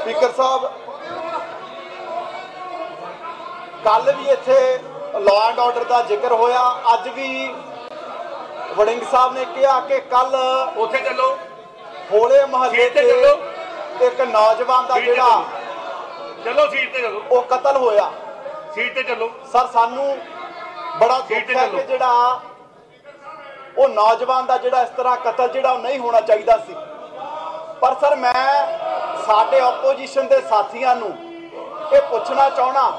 Speaker ਸਾਹਿਬ ਕੱਲ ਵੀ ਇੱਥੇ law and order ਦਾ ਜ਼ਿਕਰ ਹੋਇਆ। ਅੱਜ ਵੀ ਵੜਿੰਗ ਸਾਹਿਬ ਨੇ ਕਿਹਾ ਕਿ ਕੱਲ ਉੱਥੇ ਚੱਲੋ। ਹੋਲੇ ਮਹੱਲੇ ਤੇ ਚੱਲੋ। ਇੱਕ ਨੌਜਵਾਨ ਦਾ ਜਿਹੜਾ ਚੱਲੋ ਸੀਟ ਤੇ ਚੱਲੋ। ਉਹ ਕਤਲ ਹੋਇਆ। ਸੀਟ ਤੇ ਚੱਲੋ। ਸਰ ਸਾਨੂੰ ਬੜਾ ਸੀਟ ਤੇ ਦੁੱਖ ਹੈ ਚੱਲੋ। ਕਿ ਜਿਹੜਾ ਉਹ ਨੌਜਵਾਨ ਦਾ ਜਿਹੜਾ ਇਸ ਤਰ੍ਹਾਂ ਕਤਲ ਜਿਹੜਾ ਉਹ ਨਹੀਂ ਹੋਣਾ ਚਾਹੀਦਾ ਸੀ। ਪਰ ਸਰ ਮੈਂ ਸਾਡੇ ਆਪੋਜੀਸ਼ਨ ਦੇ ਸਾਥੀਆਂ ਨੂੰ ਇਹ ਪੁੱਛਣਾ ਚਾਹਣਾ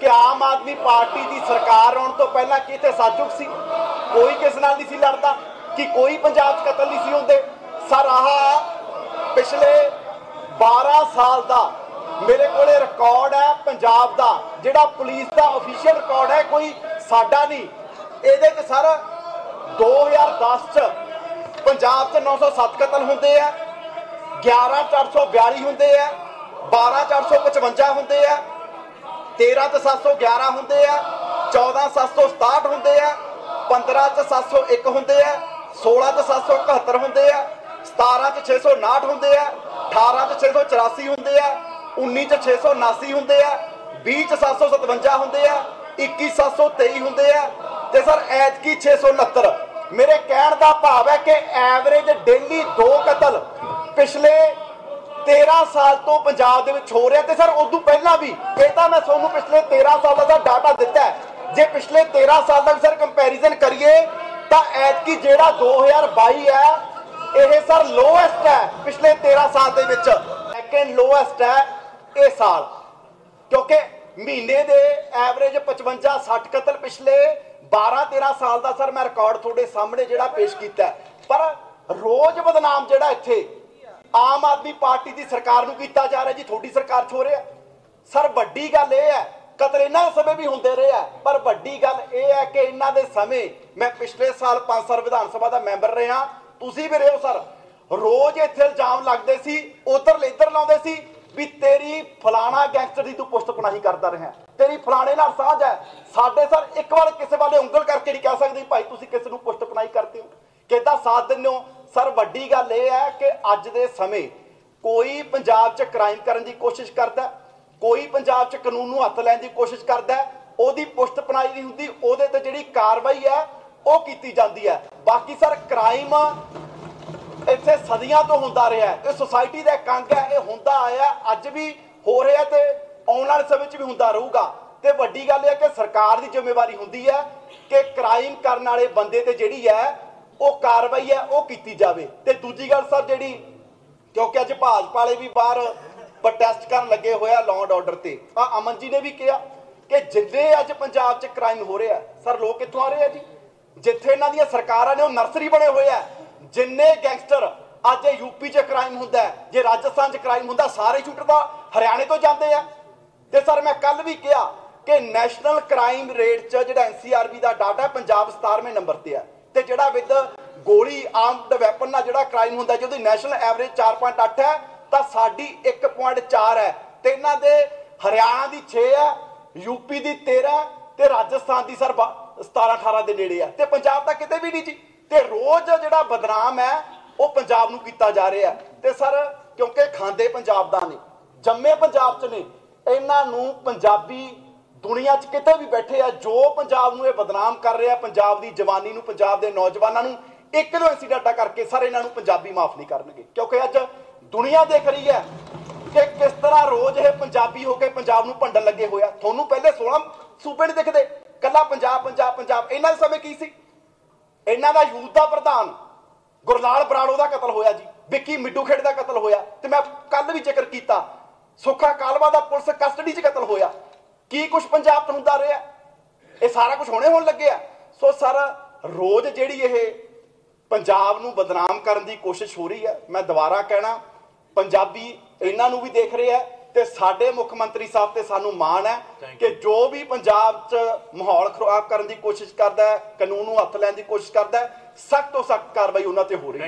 ਕਿ ਆਮ ਆਦਮੀ ਪਾਰਟੀ ਦੀ ਸਰਕਾਰ ਆਉਣ ਤੋਂ ਪਹਿਲਾਂ ਕੀ ਇੱਥੇ ਸਾਜ਼ੁਕ ਸੀ? ਕੋਈ ਕਿਸ ਨਾਲ ਨਹੀਂ ਸੀ ਲੜਦਾ? ਕਿ ਕੋਈ ਪੰਜਾਬ 'ਚ ਕਤਲ ਨਹੀਂ ਸੀ ਹੁੰਦੇ? ਸਰ, ਆਹ ਪਿਛਲੇ 12 ਸਾਲ ਦਾ ਮੇਰੇ ਕੋਲੇ ਰਿਕਾਰਡ ਹੈ ਪੰਜਾਬ ਦਾ, ਜਿਹੜਾ ਪੁਲਿਸ ਦਾ ਅਫੀਸ਼ੀਅਲ ਰਿਕਾਰਡ ਹੈ, ਕੋਈ ਸਾਡਾ ਨਹੀਂ। ਇਹਦੇ 'ਚ ਸਰ 2010 'ਚ ਪੰਜਾਬ 'ਚ 907 ਕਤਲ ਹੁੰਦੇ ਆ। 11442 ਹੁੰਦੇ ਆ 12455 ਹੁੰਦੇ ਆ 13 ਤੇ 711 ਹੁੰਦੇ ਆ 14 767 ਹੁੰਦੇ ਆ 15 ਤੇ 701 ਹੁੰਦੇ ਆ 16 ਤੇ 771 ਹੁੰਦੇ ਆ 17 ਚ 659 ਹੁੰਦੇ ਆ 18 ਚ 684 ਹੁੰਦੇ ਆ 19 ਚ 679 ਹੁੰਦੇ ਆ 20 ਚ 757 ਹੁੰਦੇ ਆ 21 723 ਹੁੰਦੇ ਆ ਤੇ ਸਰ ਐਤਕੀ 669 ਮੇਰੇ ਕਹਿਣ ਦਾ ਭਾਵ ਹੈ ਕਿ ਐਵਰੇਜ ਡੇਲੀ ਦੋ ਕਤਲ ਪਿਛਲੇ 13 ਸਾਲ ਤੋਂ ਪੰਜਾਬ ਦੇ ਵਿੱਚ ਹੋ ਰਿਹਾ ਤੇ ਸਰ ਉਦੋਂ ਪਹਿਲਾਂ ਵੀ ਇਹ ਤਾਂ ਮੈਂ ਤੁਹਾਨੂੰ ਪਿਛਲੇ 13 ਸਾਲ ਦਾ ਡਾਟਾ ਦਿੱਤਾ ਜੇ ਪਿਛਲੇ 13 ਸਾਲ ਦਾ ਵੀ ਸਰ ਕੰਪੈਰੀਜ਼ਨ ਕਰੀਏ, ਤਾਂ ਐਤਕੀ ਜਿਹੜਾ 2022 ਹੈ, ਇਹ ਸਰ ਲੋਐਸਟ ਹੈ ਪਿਛਲੇ 13 ਸਾਲ ਦੇ ਵਿੱਚ। ਸੈਕੰਡ ਲੋਐਸਟ ਹੈ ਇਹ ਸਾਲ। ਕਿਉਂਕਿ ਮਹੀਨੇ ਦੇ ਐਵਰੇਜ 55 60 ਕਤਲ ਪਿਛਲੇ 12 13 ਸਾਲ ਦਾ ਸਰ ਮੈਂ ਰਿਕਾਰਡ ਤੁਹਾਡੇ ਸਾਹਮਣੇ ਜਿਹੜਾ ਪੇਸ਼ ਕੀਤਾ ਪਰ ਰੋਜ਼ ਬਦਨਾਮ ਜਿਹੜਾ ਇੱਥੇ ਆਮ ਆਦਮੀ ਪਾਰਟੀ ਦੀ ਸਰਕਾਰ ਨੂੰ ਕੀਤਾ ਜਾ ਰਿਹਾ ਜੀ, ਤੁਹਾਡੀ ਸਰਕਾਰ 'ਚ ਹੋ ਰਿਹਾ। ਸਰ, ਵੱਡੀ ਗੱਲ ਇਹ ਹੈ ਕਤਲ ਇਹਨਾਂ ਦੇ ਸਮੇਂ ਵੀ ਹੁੰਦੇ ਰਹੇ ਆ। ਪਰ ਵੱਡੀ ਗੱਲ ਇਹ ਹੈ ਕਿ ਇਹਨਾਂ ਦੇ ਸਮੇਂ, ਮੈਂ ਪਿਛਲੇ ਸਾਲ 5 ਸਾਲ ਵਿਧਾਨ ਸਭਾ ਦਾ ਮੈਂਬਰ ਰਿਹਾ। ਤੁਸੀਂ ਵੀ ਰਹੇ ਹੋ, ਸਰ। ਰੋਜ਼ ਇੱਥੇ ਇਲਜ਼ਾਮ ਲੱਗਦੇ ਸੀ, ਉਧਰ ਲੇਦਰ ਲਾਉਂਦੇ ਸੀ ਵੀ ਤੇਰੀ ਫਲਾਣਾ ਗੈਂਗਸਟਰ ਦੀ ਤੂੰ ਪੁਸ਼ਤ ਪਨਾਹੀ ਕਰਦਾ ਰਿਹਾ। ਤੇਰੀ ਫਲਾਣੇ ਨਾਲ ਸਾਂਝ ਹੈ। ਸਾਡੇ ਸਰ, ਇੱਕ ਵਾਰ ਕਿਸੇ ਵਾਲੇ ਉਂਗਲ ਕਰਕੇ ਨਹੀਂ ਕਹਿ ਸਕਦੇ ਭਾਈ ਤੁਸੀਂ ਕਿਸ ਨੂੰ ਪੁਸ਼ਤਪਨਾਹੀ ਕਰਦੇ ਹੋ। ਕਿੱਦਾਂ ਸਾਥ ਦਿੰਦੇ ਹੋ? ਸਰ, ਵੱਡੀ ਗੱਲ ਇਹ ਹੈ ਕਿ ਅੱਜ ਦੇ ਸਮੇਂ ਕੋਈ ਪੰਜਾਬ 'ਚ ਕ੍ਰਾਈਮ ਕਰਨ ਦੀ ਕੋਸ਼ਿਸ਼ ਕਰਦਾ, ਕੋਈ ਪੰਜਾਬ 'ਚ ਕਾਨੂੰਨ ਨੂੰ ਹੱਥ ਲੈਣ ਦੀ ਕੋਸ਼ਿਸ਼ ਕਰਦਾ, ਉਹਦੀ ਪੁਸ਼ਤ ਪਨਾਈ ਨਹੀਂ ਹੁੰਦੀ, ਉਹਦੇ ਤੇ ਜਿਹੜੀ ਕਾਰਵਾਈ ਹੈ, ਉਹ ਕੀਤੀ ਜਾਂਦੀ ਹੈ। ਬਾਕੀ ਸਰ ਕ੍ਰਾਈਮ ਇੱਥੇ ਸਦੀਆਂ ਤੋਂ ਹੁੰਦਾ ਰਿਹਾ ਹੈ। ਇਹ ਸੁਸਾਇਟੀ ਦਾ ਇੱਕ ਅੰਗ ਹੈ, ਇਹ ਹੁੰਦਾ ਆਇਆ, ਅੱਜ ਵੀ ਹੋ ਰਿਹਾ ਤੇ ਆਉਣ ਵਾਲੇ ਸਮੇਂ 'ਚ ਵੀ ਹੁੰਦਾ ਰਹੂਗਾ। ਤੇ ਵੱਡੀ ਗੱਲ ਇਹ ਹੈ ਕਿ ਸਰਕਾਰ ਦੀ ਜ਼ਿੰਮੇਵਾਰੀ ਹੁੰਦੀ ਹੈ ਕਿ ਕ੍ਰਾਈਮ ਕਰਨ ਵਾਲੇ ਬੰਦੇ ਤੇ ਜਿਹੜੀ ਹੈ ਉਹ ਕਾਰਵਾਈ ਹੈ, ਉਹ ਕੀਤੀ ਜਾਵੇ। ਤੇ ਦੂਜੀ ਗੱਲ ਸਰ ਜਿਹੜੀ, ਕਿਉਂਕਿ ਅੱਜ ਭਾਜਪਾ ਵਾਲੇ ਵੀ ਬਾਹਰ ਪ੍ਰੋਟੈਸਟ ਕਰਨ ਲੱਗੇ ਹੋਇਆ ਲਾਅ ਐਂਡ ਆਰਡਰ ਤੇ। ਆ ਅਮਨ ਜੀ ਨੇ ਵੀ ਕਿਹਾ ਕਿ ਜਿੰਨੇ ਅੱਜ ਪੰਜਾਬ 'ਚ ਕ੍ਰਾਈਮ ਹੋ ਰਿਹਾ, ਸਰ ਲੋਕ ਕਿੱਥੋਂ ਆ ਰਹੇ ਆ ਜੀ? ਜਿੱਥੇ ਇਹਨਾਂ ਦੀਆਂ ਸਰਕਾਰਾਂ ਨੇ ਉਹ ਨਰਸਰੀ ਬਣੇ ਹੋਏ ਆ। ਜਿੰਨੇ ਗੈਂਗਸਟਰ ਅੱਜ ਯੂਪੀ 'ਚ ਕ੍ਰਾਈਮ ਹੁੰਦਾ ਜੇ ਰਾਜਸਥਾਨ 'ਚ ਕ੍ਰਾਈਮ ਹੁੰਦਾ, ਸਾਰੇ ਸ਼ੂਟਰ ਦਾ ਹਰਿਆਣੇ ਤੋਂ ਜਾਂਦੇ ਆ। ਤੇ ਸਰ ਮੈਂ ਕੱਲ ਵੀ ਕਿਹਾ ਕਿ ਨੈਸ਼ਨਲ ਕ੍ਰਾਈਮ ਰੇਟ 'ਚ ਜਿਹੜਾ ਐਨਸੀਆਰਬੀ ਦਾ ਡਾਟਾ ਪੰਜਾਬ 17ਵੇਂ ਨੰਬਰ ਤੇ ਹੈ। ਤੇ ਜਿਹੜਾ ਵਿਦ ਗੋਲੀ ਆਰਮਡ ਵੈਪਨ ਨਾਲ ਜਿਹੜਾ ਕ੍ਰਾਈਮ ਹੁੰਦਾ ਜਿਹਦੀ ਨੈਸ਼ਨਲ ਐਵਰੇਜ 4.8 ਹੈ, ਤਾਂ ਸਾਡੀ 1.4 ਹੈ। ਤੇ ਇਹਨਾਂ ਦੇ ਹਰਿਆਣਾ ਦੀ 6 ਹੈ ਯੂਪੀ ਦੀ 13 ਹੈ ਤੇ ਰਾਜਸਥਾਨ ਦੀ ਸਰ 17 18 ਦੇ ਨੇੜੇ ਆ ਤੇ ਪੰਜਾਬ ਤਾਂ ਕਿਤੇ ਵੀ ਨਹੀਂ ਜੀ। ਤੇ ਰੋਜ਼ ਜਿਹੜਾ ਬਦਨਾਮ ਹੈ, ਉਹ ਪੰਜਾਬ ਨੂੰ ਕੀਤਾ ਜਾ ਰਿਹਾ ਹੈ। ਤੇ ਸਰ, ਕਿਉਂਕਿ ਖਾਂਦੇ ਪੰਜਾਬ ਦਾ ਨੇ ਜੰਮੇ ਪੰਜਾਬ 'ਚ ਨੇ ਇਹਨਾਂ ਨੂੰ ਪੰਜਾਬੀ ਦੁਨੀਆ 'ਚ ਕਿਤੇ ਵੀ ਬੈਠੇ ਆ, ਜੋ ਪੰਜਾਬ ਨੂੰ ਇਹ ਬਦਨਾਮ ਕਰ ਰਿਹਾ, ਪੰਜਾਬ ਦੀ ਜਵਾਨੀ ਨੂੰ, ਪੰਜਾਬ ਦੇ ਨੌਜਵਾਨਾਂ ਨੂੰ, ਇੱਕ ਦੋ ਇਨਸੀਡੈਂਟਾਂ ਕਰਕੇ ਸਰ ਇਹਨਾਂ ਨੂੰ ਪੰਜਾਬੀ ਮਾਫ ਨਹੀਂ ਕਰਨਗੇ। ਕਿਉਂਕਿ ਅੱਜ ਦੁਨੀਆ ਦੇਖ ਰਹੀ ਹੈ ਕਿ ਕਿਸ ਤਰ੍ਹਾਂ ਰੋਜ਼ ਇਹ ਪੰਜਾਬੀ ਹੋ ਕੇ ਪੰਜਾਬ ਨੂੰ ਭੰਡਣ ਲੱਗੇ ਹੋਇਆ ਤੁਹਾਨੂੰ ਪਹਿਲੇ 16 ਸੂਬੇ ਨਹੀਂ ਦਿਖਦੇ, ਕੱਲਾ ਪੰਜਾਬ ਪੰਜਾਬ ਪੰਜਾਬ। ਇਹਨਾਂ ਦੇ ਸਮੇਂ ਕੀ ਸੀ? ਇਹਨਾਂ ਦਾ ਯੂਥ ਦਾ ਪ੍ਰਧਾਨ ਗੁਰਲਾਲ ਬਰਾੜੋ ਦਾ ਕਤਲ ਹੋਇਆ ਜੀ, ਵਿੱਕੀ ਮਿੱਡੂ ਖੇਡ ਦਾ ਕਤਲ ਹੋਇਆ, ਤੇ ਮੈਂ ਕੱਲ ਵੀ ਜ਼ਿਕਰ ਕੀਤਾ, ਸੁੱਖਾ ਕਾਲਵਾ ਦਾ ਪੁਲਿਸ ਕਸਟਡੀ 'ਚ ਕਤਲ ਹੋਇਆ। ਕੀ ਕੁਝ ਪੰਜਾਬ 'ਚ ਹੁੰਦਾ ਰਿਹਾ? ਇਹ ਸਾਰਾ ਕੁਝ ਹੋਣੇ ਹੋਣ ਲੱਗਿਆ। ਸੋ ਸਰ ਰੋਜ਼ ਜਿਹੜੀ ਇਹ ਪੰਜਾਬ ਨੂੰ ਬਦਨਾਮ ਕਰਨ ਦੀ ਕੋਸ਼ਿਸ਼ ਹੋ ਰਹੀ ਹੈ ਮੈਂ ਦੁਬਾਰਾ ਕਹਿਣਾ ਪੰਜਾਬੀ ਇਹਨਾਂ ਨੂੰ ਵੀ ਦੇਖ ਰਹੇ ਹੈ ਤੇ ਸਾਡੇ ਮੁੱਖ ਮੰਤਰੀ ਸਾਹਿਬ ਤੇ ਸਾਨੂੰ ਮਾਣ ਹੈ ਕਿ ਜੋ ਵੀ ਪੰਜਾਬ 'ਚ ਮਾਹੌਲ ਖਰਾਬ ਕਰਨ ਦੀ ਕੋਸ਼ਿਸ਼ ਕਰਦਾ ਹੈ ਕਾਨੂੰਨ ਨੂੰ ਹੱਥ ਲੈਣ ਦੀ ਕੋਸ਼ਿਸ਼ ਕਰਦਾ ਹੈ ਸਖਤ ਤੋਂ ਸਖਤ ਕਾਰਵਾਈ ਉਹਨਾਂ ਤੇ ਹੋ ਰਹੀ ਹੈ।